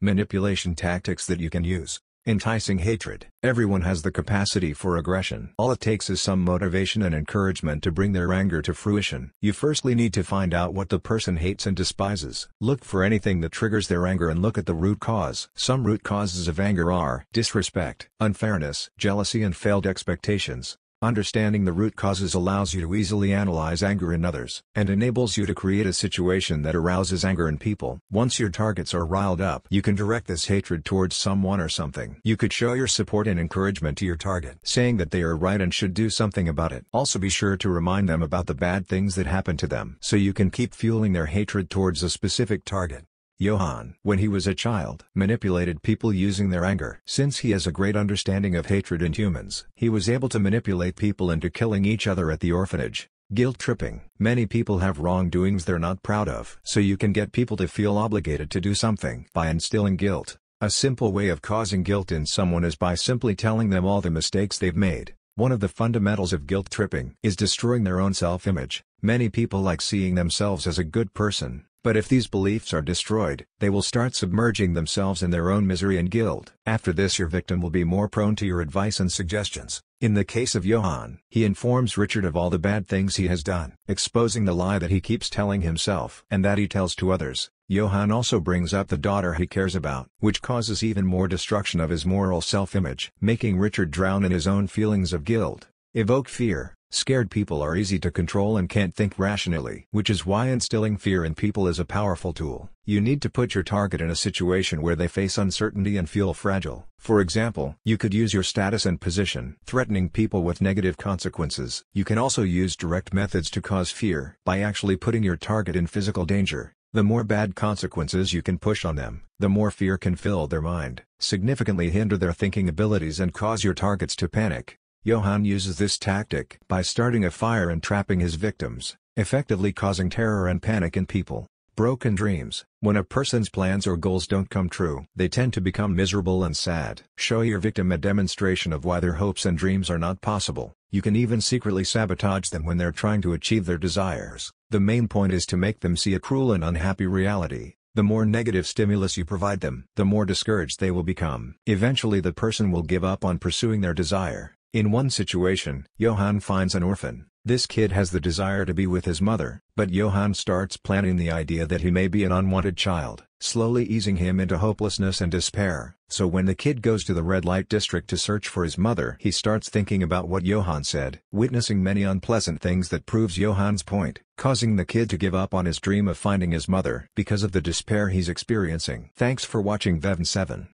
Manipulation tactics that you can use. Enticing hatred. Everyone has the capacity for aggression. All it takes is some motivation and encouragement to bring their anger to fruition. You firstly need to find out what the person hates and despises. Look for anything that triggers their anger and look at the root cause. Some root causes of anger are disrespect, unfairness, jealousy and failed expectations. Understanding the root causes allows you to easily analyze anger in others and enables you to create a situation that arouses anger in people. Once your targets are riled up, you can direct this hatred towards someone or something. You could show your support and encouragement to your target, saying that they are right and should do something about it. Also be sure to remind them about the bad things that happen to them so you can keep fueling their hatred towards a specific target. Johan, when he was a child, manipulated people using their anger. Since he has a great understanding of hatred in humans, he was able to manipulate people into killing each other at the orphanage. Guilt tripping. Many people have wrongdoings they're not proud of. So you can get people to feel obligated to do something by instilling guilt. A simple way of causing guilt in someone is by simply telling them all the mistakes they've made. One of the fundamentals of guilt tripping is destroying their own self-image. Many people like seeing themselves as a good person, but if these beliefs are destroyed, they will start submerging themselves in their own misery and guilt. After this your victim will be more prone to your advice and suggestions. In the case of Johan, he informs Richard of all the bad things he has done, exposing the lie that he keeps telling himself and that he tells to others. Johan also brings up the daughter he cares about, which causes even more destruction of his moral self-image, making Richard drown in his own feelings of guilt. Evoke fear. Scared people are easy to control and can't think rationally. Which is why instilling fear in people is a powerful tool. You need to put your target in a situation where they face uncertainty and feel fragile. For example, you could use your status and position, threatening people with negative consequences. You can also use direct methods to cause fear by actually putting your target in physical danger. The more bad consequences you can push on them, the more fear can fill their mind, significantly hinder their thinking abilities and cause your targets to panic. Johan uses this tactic by starting a fire and trapping his victims, effectively causing terror and panic in people. Broken dreams. When a person's plans or goals don't come true, they tend to become miserable and sad. Show your victim a demonstration of why their hopes and dreams are not possible. You can even secretly sabotage them when they're trying to achieve their desires. The main point is to make them see a cruel and unhappy reality. The more negative stimulus you provide them, the more discouraged they will become. Eventually the person will give up on pursuing their desire. In one situation, Johan finds an orphan. This kid has the desire to be with his mother, but Johan starts planting the idea that he may be an unwanted child, slowly easing him into hopelessness and despair. So when the kid goes to the red light district to search for his mother he starts thinking about what Johan said, witnessing many unpleasant things that proves Johan's point, causing the kid to give up on his dream of finding his mother because of the despair he's experiencing. Thanks for watching VevenSeven.